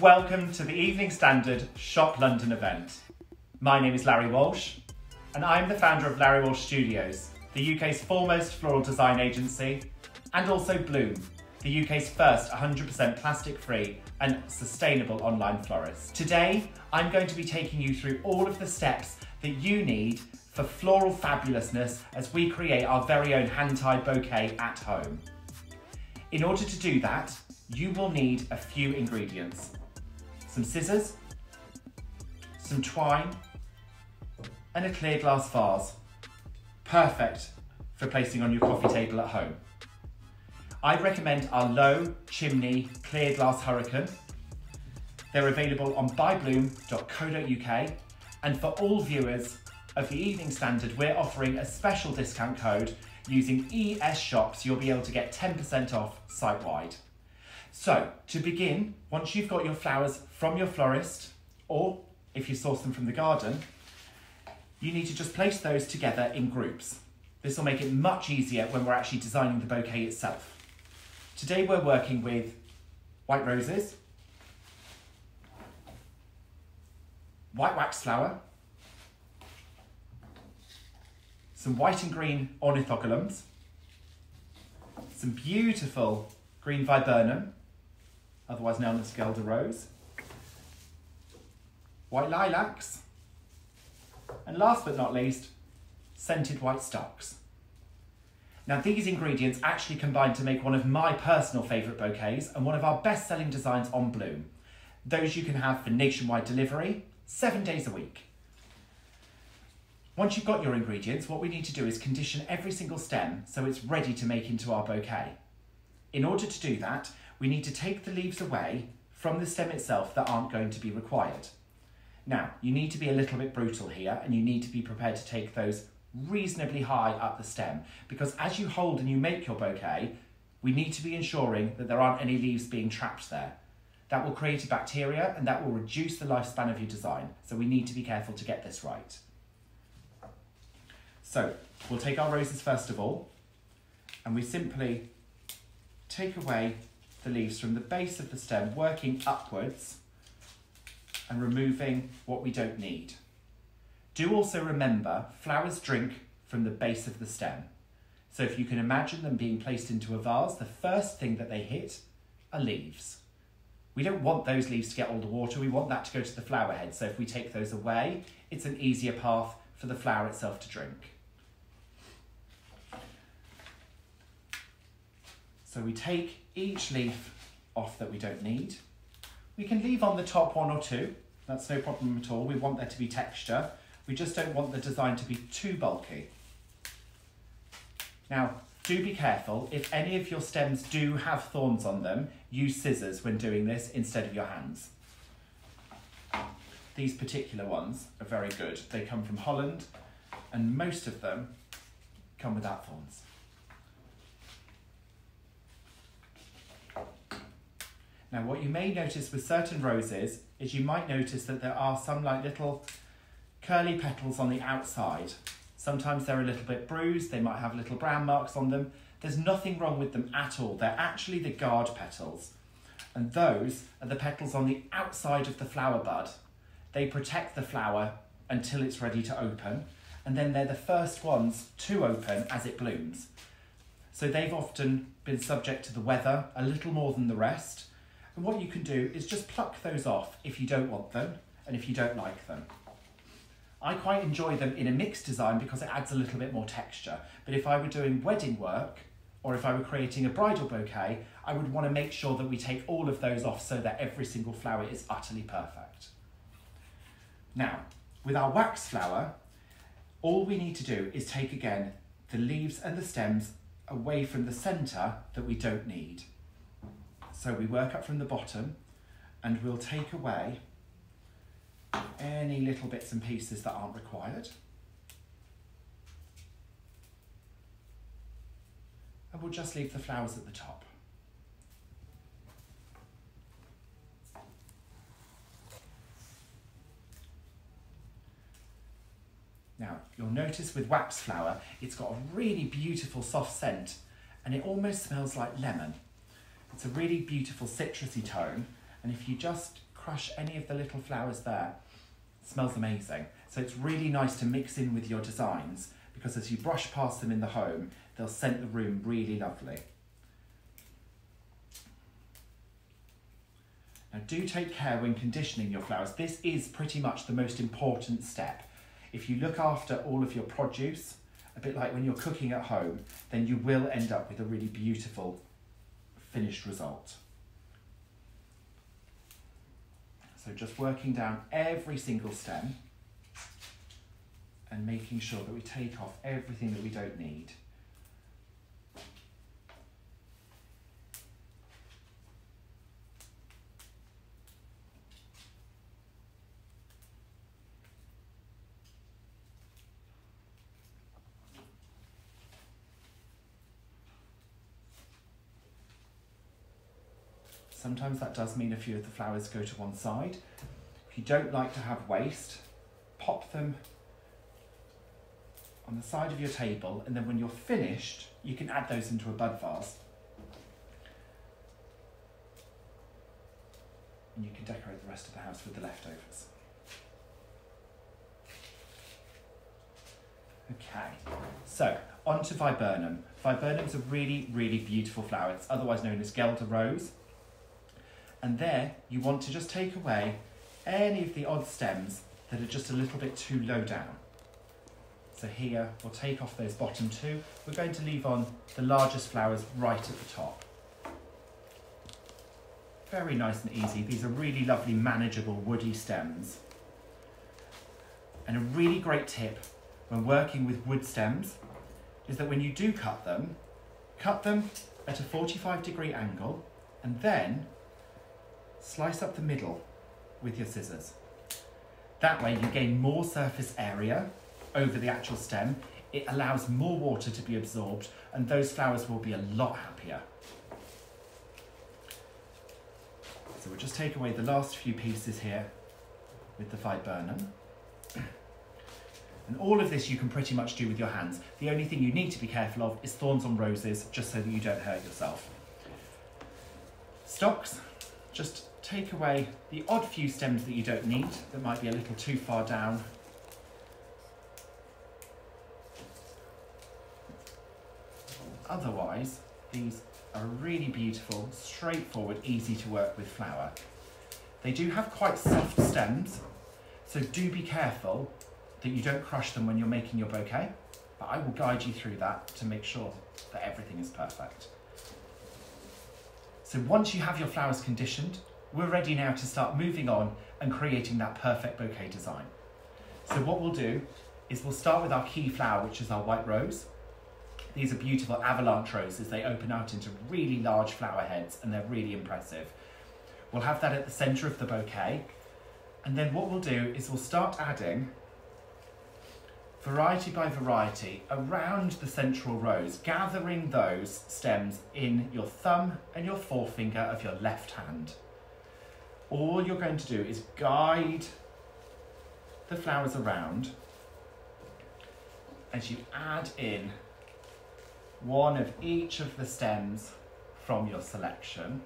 Welcome to the Evening Standard Shop London event. My name is Larry Walshe, and I'm the founder of Larry Walshe Studios, the UK's foremost floral design agency, and also Bloom, the UK's first 100% plastic free and sustainable online florist. Today, I'm going to be taking you through all of the steps that you need for floral fabulousness as we create our very own hand-tied bouquet at home. In order to do that, you will need a few ingredients. Some scissors, some twine, and a clear glass vase. Perfect for placing on your coffee table at home. I'd recommend our low chimney clear glass hurricane. They're available on bybloom.co.uk and for all viewers of the Evening Standard, we're offering a special discount code using ES Shops. You'll be able to get 10% off site-wide. So to begin, once you've got your flowers from your florist, or if you source them from the garden, you need to just place those together in groups. This will make it much easier when we're actually designing the bouquet itself. Today we're working with white roses, white wax flower, some white and green ornithogalums, some beautiful green viburnum, otherwise known as Guelder rose, white lilacs, and last but not least, scented white stocks. Now these ingredients actually combine to make one of my personal favourite bouquets and one of our best-selling designs on Bloom. Those you can have for nationwide delivery, seven days a week. Once you've got your ingredients, what we need to do is condition every single stem so it's ready to make into our bouquet. In order to do that, we need to take the leaves away from the stem itself that aren't going to be required. Now, you need to be a little bit brutal here and you need to be prepared to take those reasonably high up the stem because as you hold and you make your bouquet, we need to be ensuring that there aren't any leaves being trapped there. That will create a bacteria and that will reduce the lifespan of your design. So we need to be careful to get this right. So we'll take our roses first of all and we simply take away the leaves from the base of the stem, working upwards and removing what we don't need. Do also remember, flowers drink from the base of the stem. So if you can imagine them being placed into a vase, the first thing that they hit are leaves. We don't want those leaves to get all the water, we want that to go to the flower head. So if we take those away, it's an easier path for the flower itself to drink. So we take each leaf off that we don't need. We can leave on the top one or two, that's no problem at all. We want there to be texture. We just don't want the design to be too bulky. Now, do be careful. If any of your stems do have thorns on them, use scissors when doing this instead of your hands. These particular ones are very good. They come from Holland and most of them come without thorns. Now what you may notice with certain roses is you might notice that there are some like little curly petals on the outside. Sometimes they're a little bit bruised, they might have little brown marks on them. There's nothing wrong with them at all. They're actually the guard petals. And those are the petals on the outside of the flower bud. They protect the flower until it's ready to open. And then they're the first ones to open as it blooms. So they've often been subject to the weather a little more than the rest. And what you can do is just pluck those off if you don't want them and if you don't like them. I quite enjoy them in a mixed design because it adds a little bit more texture. But if I were doing wedding work or if I were creating a bridal bouquet, I would want to make sure that we take all of those off so that every single flower is utterly perfect. Now, with our wax flower, all we need to do is take again the leaves and the stems away from the centre that we don't need. So we work up from the bottom and we'll take away any little bits and pieces that aren't required. And we'll just leave the flowers at the top. Now, you'll notice with wax flower, it's got a really beautiful soft scent and it almost smells like lemon. It's a really beautiful citrusy tone. And if you just crush any of the little flowers there. It smells amazing. So it's really nice to mix in with your designs because as you brush past them in the home, they'll scent the room really lovely. Now do take care when conditioning your flowers. This is pretty much the most important step. If you look after all of your produce, a bit like when you're cooking at home, then you will end up with a really beautiful finished result. So just working down every single stem and making sure that we take off everything that we don't need. Sometimes that does mean a few of the flowers go to one side. If you don't like to have waste, pop them on the side of your table and then when you're finished, you can add those into a bud vase. And you can decorate the rest of the house with the leftovers. Okay, so on to viburnum. Viburnum is a really, really beautiful flower. It's otherwise known as Guelder rose. And there, you want to just take away any of the odd stems that are just a little bit too low down. So here, we'll take off those bottom two. We're going to leave on the largest flowers right at the top. Very nice and easy. These are really lovely, manageable, woody stems. And a really great tip when working with wood stems is that when you do cut them, cut them at a 45 degree angle and then slice up the middle with your scissors. That way you gain more surface area over the actual stem. It allows more water to be absorbed and those flowers will be a lot happier. So we'll just take away the last few pieces here with the viburnum. And all of this you can pretty much do with your hands. The only thing you need to be careful of is thorns on roses, just so that you don't hurt yourself. Stocks, just take away the odd few stems that you don't need, that might be a little too far down. Otherwise, these are really beautiful, straightforward, easy to work with flower. They do have quite soft stems, so do be careful that you don't crush them when you're making your bouquet, but I will guide you through that to make sure that everything is perfect. So once you have your flowers conditioned, we're ready now to start moving on and creating that perfect bouquet design. So what we'll do is we'll start with our key flower, which is our white rose. These are beautiful avalanche roses. They open out into really large flower heads and they're really impressive. We'll have that at the center of the bouquet. And then what we'll do is we'll start adding variety by variety around the central rose, gathering those stems in your thumb and your forefinger of your left hand all you're going to do is guide the flowers around as you add in one of each of the stems from your selection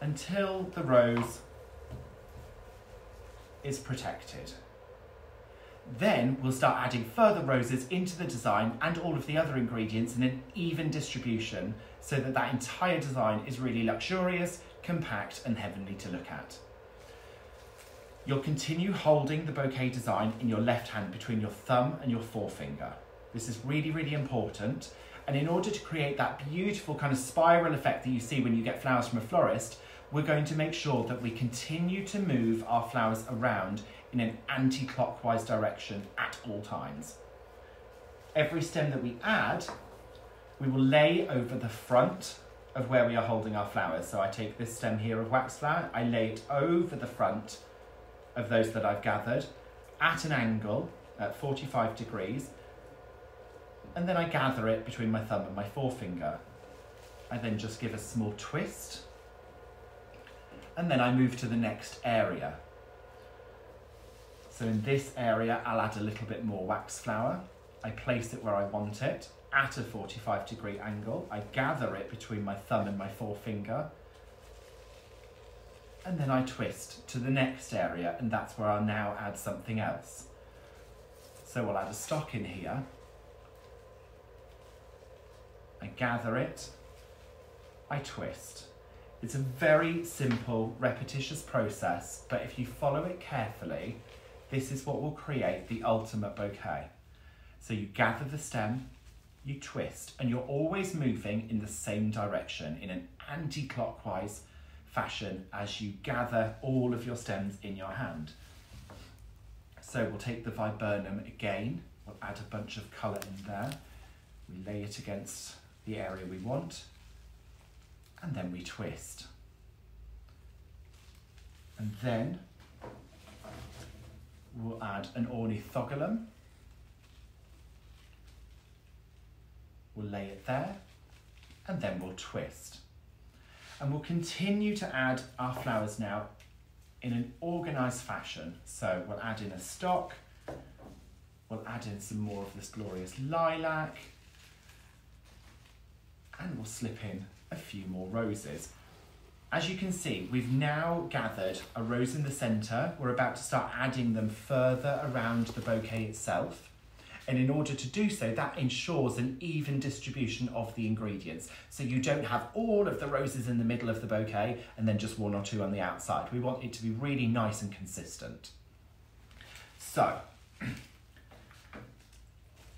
until the rose is protected. Then we'll start adding further roses into the design and all of the other ingredients in an even distribution so that that entire design is really luxurious, compact and heavenly to look at. You'll continue holding the bouquet design in your left hand between your thumb and your forefinger. This is really, really important. And in order to create that beautiful kind of spiral effect that you see when you get flowers from a florist, we're going to make sure that we continue to move our flowers around in an anti-clockwise direction at all times. Every stem that we add, we will lay over the front of where we are holding our flowers. So I take this stem here of wax flower, I lay it over the front of those that I've gathered at an angle at 45 degrees, and then I gather it between my thumb and my forefinger. I then just give a small twist, and then I move to the next area. So in this area, I'll add a little bit more wax flower. I place it where I want it at a 45 degree angle. I gather it between my thumb and my forefinger. and then I twist to the next area and that's where I'll now add something else. So we'll add a stock in here. I gather it, I twist. It's a very simple, repetitious process, but if you follow it carefully, this is what will create the ultimate bouquet. So you gather the stem, you twist, and you're always moving in the same direction in an anti-clockwise fashion as you gather all of your stems in your hand. So we'll take the viburnum again, we'll add a bunch of colour in there, we lay it against the area we want, and then we twist. And then we'll add an ornithogalum. We'll lay it there, and then we'll twist. And we'll continue to add our flowers now in an organised fashion. So we'll add in a stock, we'll add in some more of this glorious lilac, and we'll slip in a few more roses. As you can see, we've now gathered a rose in the centre. We're about to start adding them further around the bouquet itself. And in order to do so, that ensures an even distribution of the ingredients. So you don't have all of the roses in the middle of the bouquet and then just one or two on the outside. We want it to be really nice and consistent. So,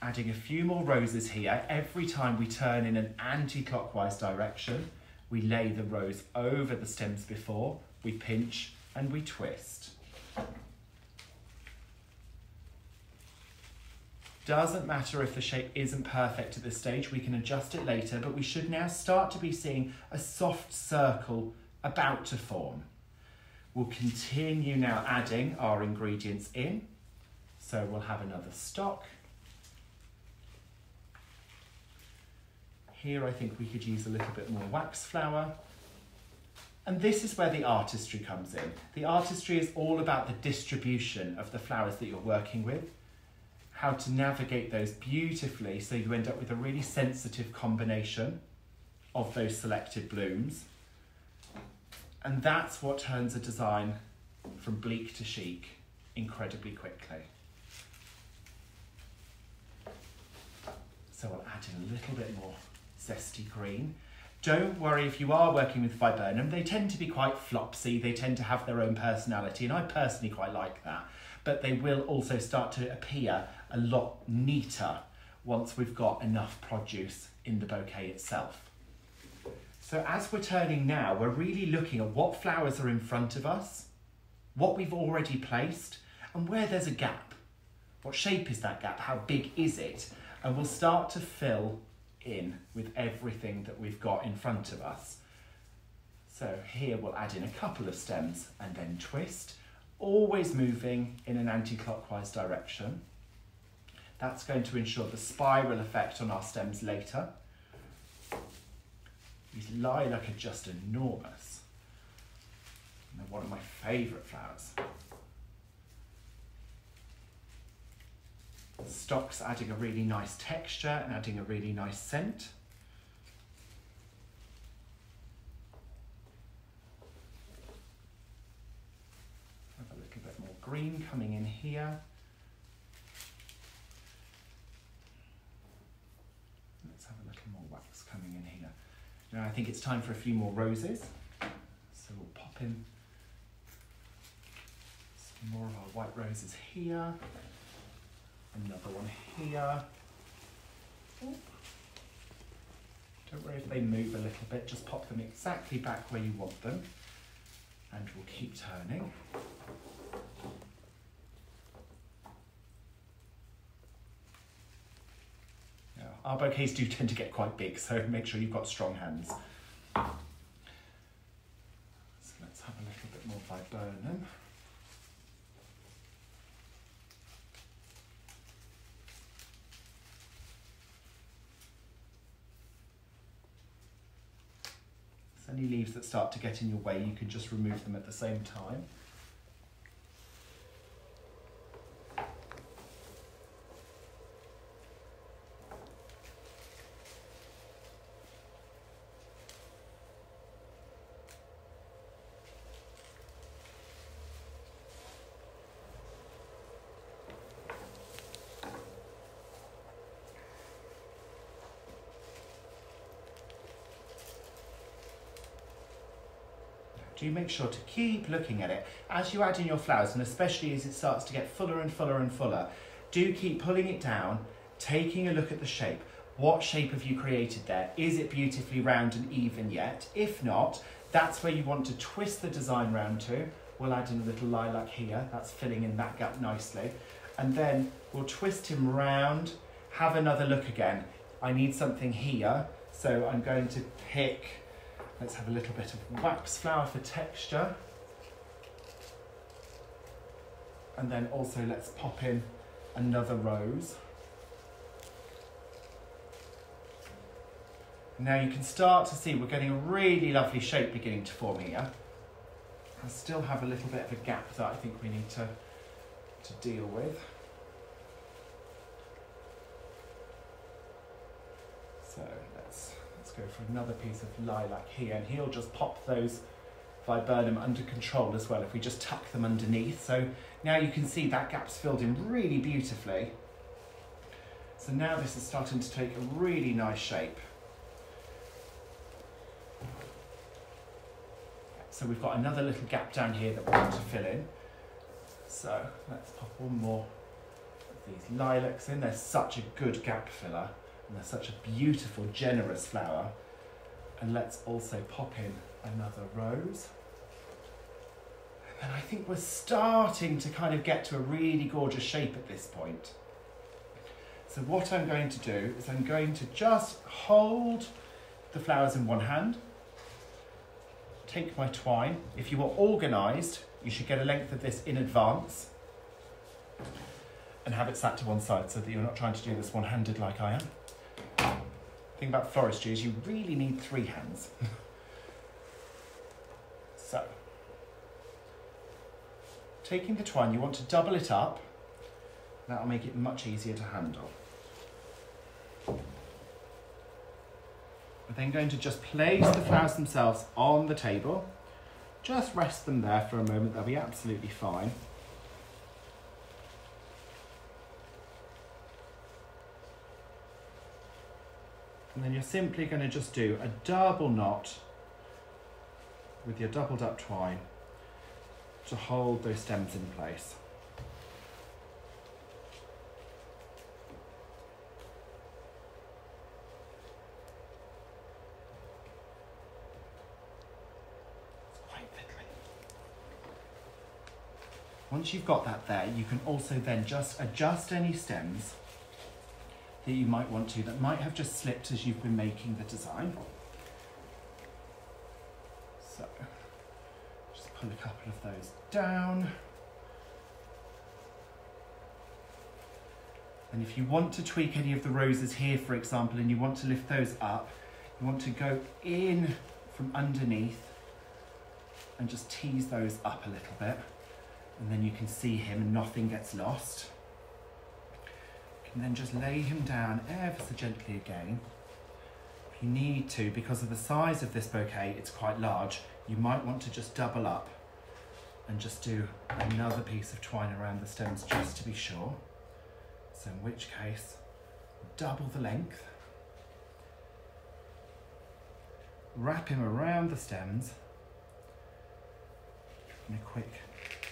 adding a few more roses here. Every time we turn in an anti-clockwise direction, we lay the rose over the stems before, we pinch and we twist. Doesn't matter if the shape isn't perfect at this stage, we can adjust it later, but we should now start to be seeing a soft circle about to form. We'll continue now adding our ingredients in. So we'll have another stock. Here I think we could use a little bit more wax flower. And this is where the artistry comes in. The artistry is all about the distribution of the flowers that you're working with how to navigate those beautifully so you end up with a really sensitive combination of those selected blooms. And that's what turns a design from bleak to chic incredibly quickly. So I'll add in a little bit more zesty green. Don't worry if you are working with viburnum, they tend to be quite flopsy, they tend to have their own personality, and I personally quite like that. But they will also start to appear a lot neater once we've got enough produce in the bouquet itself. So as we're turning now, we're really looking at what flowers are in front of us, what we've already placed, and where there's a gap. What shape is that gap? How big is it? And we'll start to fill in with everything that we've got in front of us. So here we'll add in a couple of stems and then twist, always moving in an anti-clockwise direction. That's going to ensure the spiral effect on our stems later. These lilac are just enormous. And they're one of my favourite flowers. Stock's adding a really nice texture and adding a really nice scent. Have a little bit more green coming in here. Now I think it's time for a few more roses. So we'll pop in some more of our white roses here. Another one here. Don't worry if they move a little bit, just pop them exactly back where you want them. And we'll keep turning. Our bouquets do tend to get quite big, so make sure you've got strong hands. So let's have a little bit more viburnum. Any leaves that start to get in your way, you can just remove them at the same time. Do make sure to keep looking at it as you add in your flowers and especially as it starts to get fuller and fuller and fuller. Do keep pulling it down, taking a look at the shape. What shape have you created there? Is it beautifully round and even yet? If not, that's where you want to twist the design round to. We'll add in a little lilac here, that's filling in that gap nicely. And then we'll twist him round, have another look again. I need something here, so I'm going to pick, let's have a little bit of wax flower for texture. And then also let's pop in another rose. Now you can start to see we're getting a really lovely shape beginning to form here. I still have a little bit of a gap that I think we need to, to deal with. So go for another piece of lilac here and he'll just pop those viburnum under control as well if we just tuck them underneath. So now you can see that gap's filled in really beautifully. So now this is starting to take a really nice shape. So we've got another little gap down here that we want to fill in. So let's pop one more of these lilacs in. They're such a good gap filler and they're such a beautiful, generous flower. And let's also pop in another rose. And I think we're starting to kind of get to a really gorgeous shape at this point. So what I'm going to do is I'm going to just hold the flowers in one hand take my twine. If you are organised, you should get a length of this in advance and have it sat to one side so that you're not trying to do this one-handed like I am. Thing about floristry is you really need three hands. so, taking the twine, you want to double it up. That'll make it much easier to handle. We're then going to just place the flowers themselves on the table. Just rest them there for a moment, they'll be absolutely fine. And then you're simply going to just do a double knot with your doubled up twine to hold those stems in place. Once you've got that there, you can also then just adjust any stems that you might want to that might have just slipped as you've been making the design. So, just pull a couple of those down. And if you want to tweak any of the roses here, for example, and you want to lift those up, you want to go in from underneath and just tease those up a little bit and then you can see him and nothing gets lost. Can then just lay him down ever so gently again. If you need to, because of the size of this bouquet, it's quite large, you might want to just double up and just do another piece of twine around the stems just to be sure. So in which case, double the length. Wrap him around the stems in a quick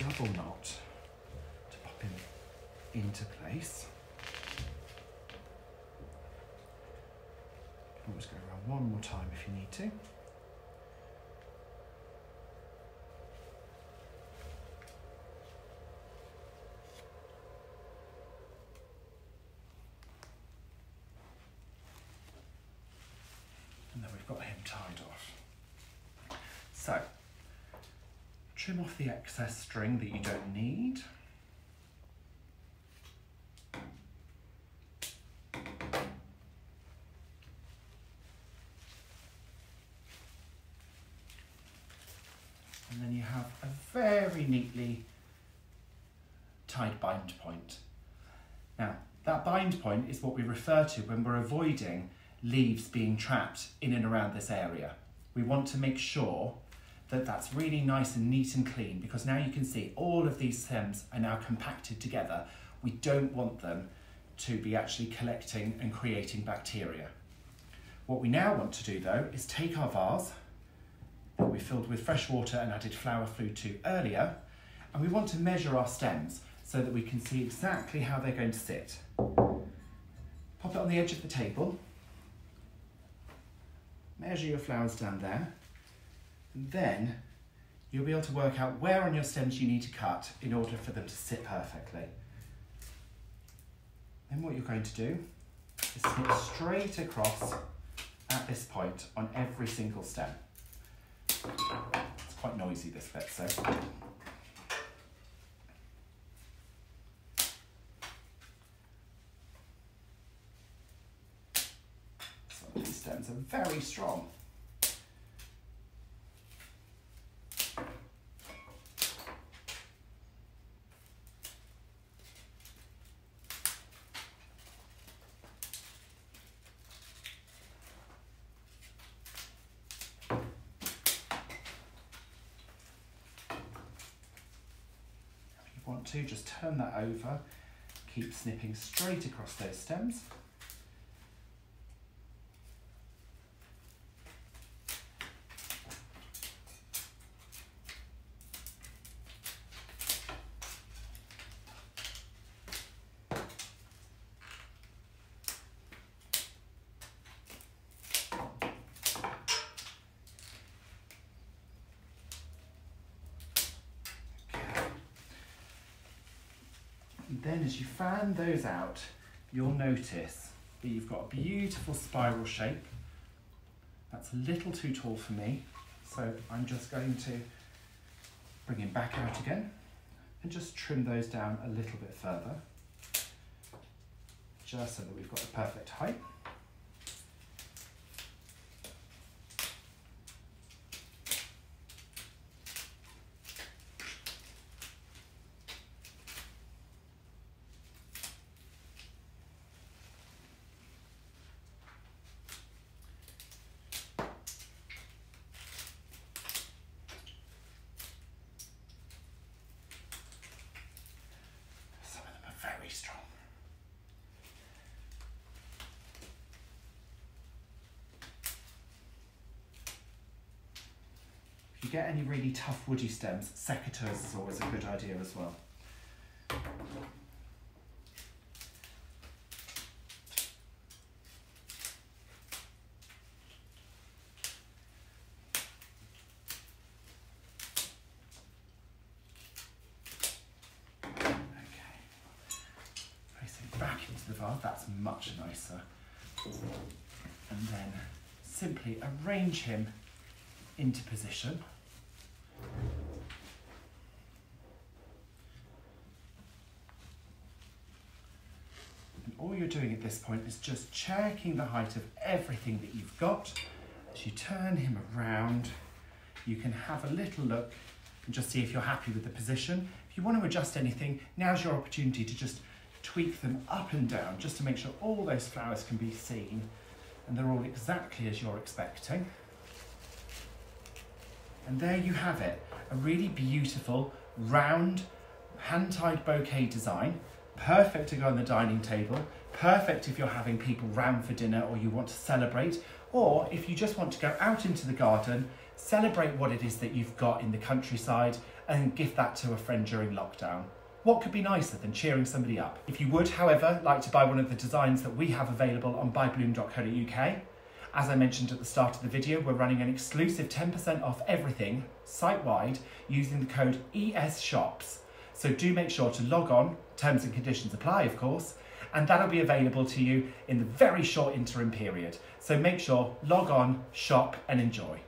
double knot to pop him into place. You can always go around one more time if you need to. And then we've got him tied off. So, trim off the excess string that you don't need. And then you have a very neatly tied bind point. Now, that bind point is what we refer to when we're avoiding leaves being trapped in and around this area. We want to make sure that that's really nice and neat and clean because now you can see all of these stems are now compacted together. We don't want them to be actually collecting and creating bacteria. What we now want to do though is take our vase that we filled with fresh water and added flower fluid to earlier. And we want to measure our stems so that we can see exactly how they're going to sit. Pop it on the edge of the table. Measure your flowers down there. And then you'll be able to work out where on your stems you need to cut in order for them to sit perfectly. Then what you're going to do is snip straight across at this point on every single stem. It's quite noisy this bit, so. Some of these stems are very strong. If you want to, just turn that over. Keep snipping straight across those stems. And then as you fan those out, you'll notice that you've got a beautiful spiral shape. That's a little too tall for me, so I'm just going to bring him back out again and just trim those down a little bit further, just so that we've got the perfect height. You get any really tough woody stems, secateurs is always a good idea as well. Okay, pressing back into the vase, that's much nicer. And then simply arrange him into position. all you're doing at this point is just checking the height of everything that you've got. As you turn him around, you can have a little look and just see if you're happy with the position. If you want to adjust anything, now's your opportunity to just tweak them up and down just to make sure all those flowers can be seen and they're all exactly as you're expecting. And there you have it, a really beautiful, round, hand-tied bouquet design perfect to go on the dining table, perfect if you're having people round for dinner or you want to celebrate, or if you just want to go out into the garden, celebrate what it is that you've got in the countryside and gift that to a friend during lockdown. What could be nicer than cheering somebody up? If you would, however, like to buy one of the designs that we have available on bybloom.co.uk, as I mentioned at the start of the video, we're running an exclusive 10% off everything site-wide using the code ESSHOPS. So do make sure to log on, terms and conditions apply of course, and that'll be available to you in the very short interim period. So make sure, log on, shop and enjoy.